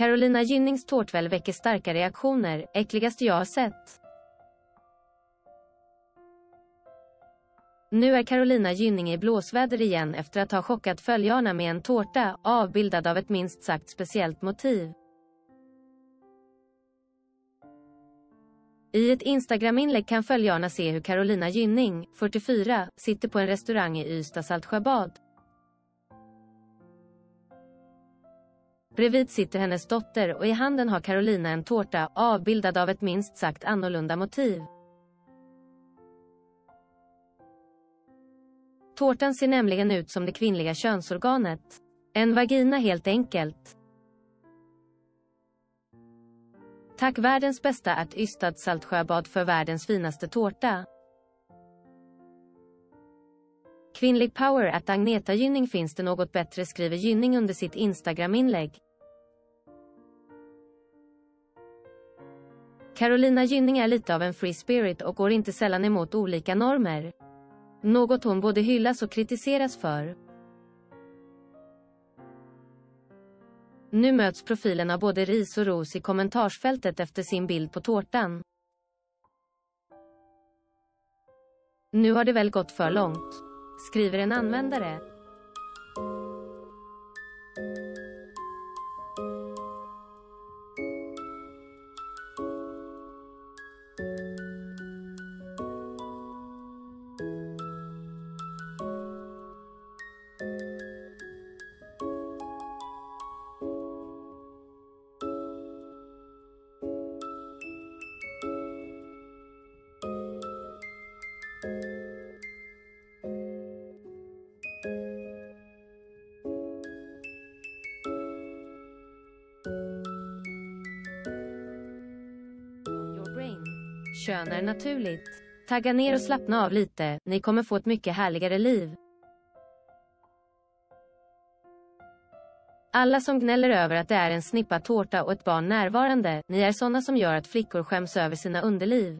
Carolina Gynnings tårtväll väcker starka reaktioner, äckligaste jag har sett. Nu är Carolina Gynning i blåsväder igen efter att ha chockat följarna med en tårta, avbildad av ett minst sagt speciellt motiv. I ett Instagram-inlägg kan följarna se hur Carolina Gynning, 44, sitter på en restaurang i Ystad Saltsjöbad. Bredvid sitter hennes dotter och i handen har Carolina en tårta, avbildad av ett minst sagt annorlunda motiv. Tårtan ser nämligen ut som det kvinnliga könsorganet. En vagina helt enkelt. Tack världens bästa att Ystad Saltsjöbad för världens finaste tårta. Kvinnlig power att Agneta Gynning finns det något bättre skriver Gynning under sitt Instagram-inlägg. Carolina Gynning är lite av en free spirit och går inte sällan emot olika normer. Något hon både hyllas och kritiseras för. Nu möts profilen av både ris och ros i kommentarsfältet efter sin bild på tårtan. Nu har det väl gått för långt, skriver en användare. Kön är naturligt. Tagga ner och slappna av lite, ni kommer få ett mycket härligare liv. Alla som gnäller över att det är en snippa tårta och ett barn närvarande, ni är såna som gör att flickor skäms över sina underliv.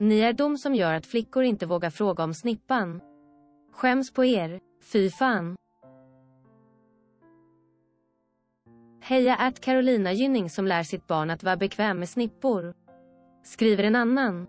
Ni är dom som gör att flickor inte vågar fråga om snippan. Skäms på er, fy fan. Heja att Carolina Gynning som lär sitt barn att vara bekväm med snippor. Skriver en annan.